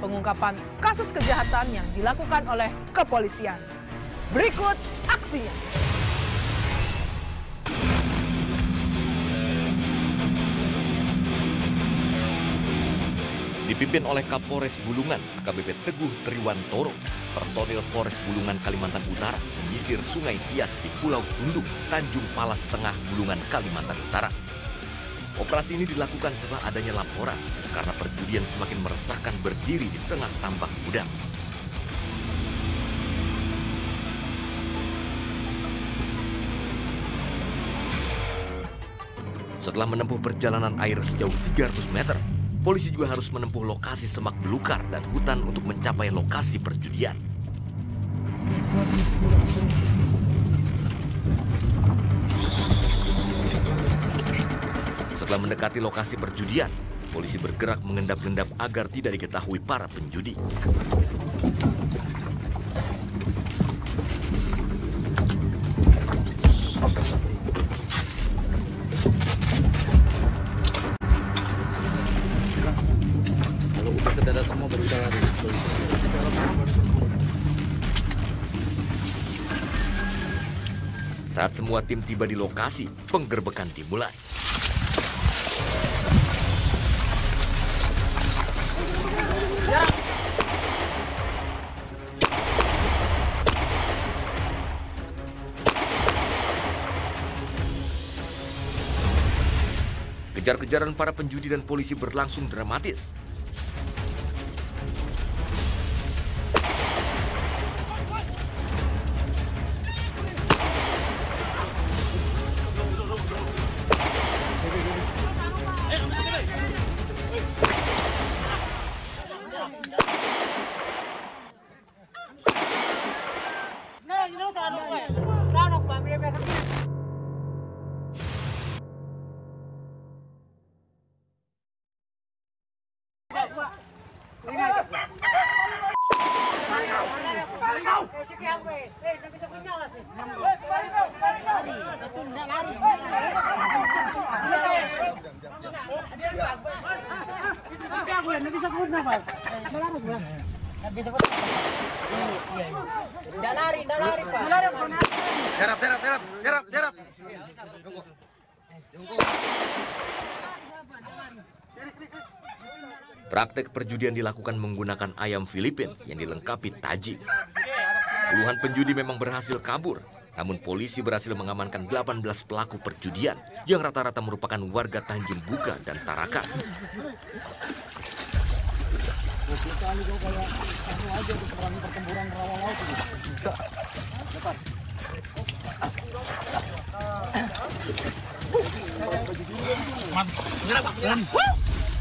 pengungkapan kasus kejahatan yang dilakukan oleh kepolisian. Berikut aksinya. Dipimpin oleh Kapolres Bulungan, AKBP Teguh Triwantoro, personil Polres Bulungan Kalimantan Utara menyisir Sungai Tias di Pulau Tunduk, Tanjung Palas Tengah, Bulungan Kalimantan Utara. Operasi ini dilakukan setelah adanya laporan karena perjudian semakin meresahkan berdiri di tengah tambak udang. Setelah menempuh perjalanan air sejauh 300 meter, polisi juga harus menempuh lokasi semak belukar dan hutan untuk mencapai lokasi perjudian. Setelah mendekati lokasi perjudian, polisi bergerak mengendap-endap agar tidak diketahui para penjudi. Saat semua tim tiba di lokasi, penggerbekan dimulai. Kejar-kejaran para penjudi dan polisi berlangsung dramatis. Terap, terap, terap, terap, terap. Praktek perjudian dilakukan menggunakan ayam Filipin yang dilengkapi taji. Puluhan penjudi memang berhasil kabur, namun polisi berhasil mengamankan 18 pelaku perjudian yang rata-rata merupakan warga Tanjung Buka dan Tarakan. Mantap.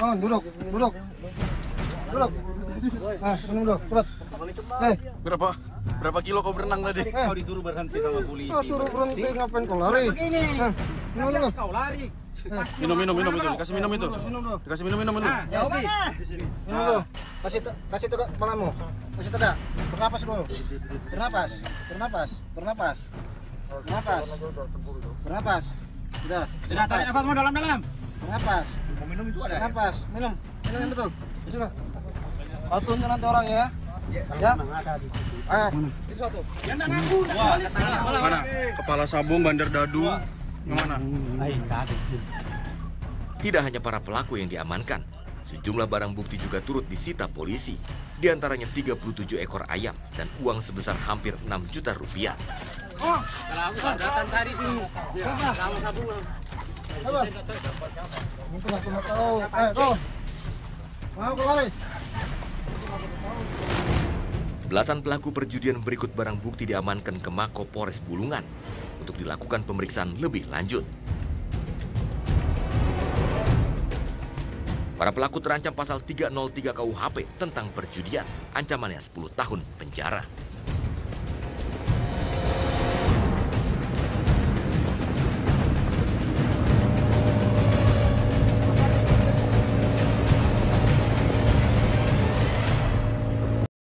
bangun duduk duduk. Duduk. Ah minum dulu berat eh. Berapa? Berapa kilo kau berenang tadi? eh. Kau disuruh berhenti sama polisi. kau suruh berhenti ngapain kau lari? Eh, minum dulu. Kau lari. Minum, minum, minum itu. Dikasih minum itu. minum Dikasih minum, minum itu. ya oke minum dulu. Kasih kasih tegak kepalamu. Kasih tegak bernapas dulu. Bernapas. Bernapas. Bernapas. Bernapas. Bernapas. Sudah. Sudah tarik nafas mau dalam-dalam. bernapas minum itu ada? bernapas minum. Minum yang betul. Sudah Atunya nanti orang ya. Ya. Eh itu satu. Wah, ketangkap malam. Mana? Kepala sabung, bandar dadu. Yang mana? Tidak hanya para pelaku yang diamankan, sejumlah barang bukti juga turut disita polisi, di antaranya 37 ekor ayam dan uang sebesar hampir 6 juta rupiah. Kalau aku datang tadi sini. Sama sabun. Itu aku tahu eh kau mau Belasan pelaku perjudian berikut barang bukti diamankan ke Mako Polres Bulungan untuk dilakukan pemeriksaan lebih lanjut. Para pelaku terancam pasal 303 KUHP tentang perjudian, ancamannya 10 tahun penjara.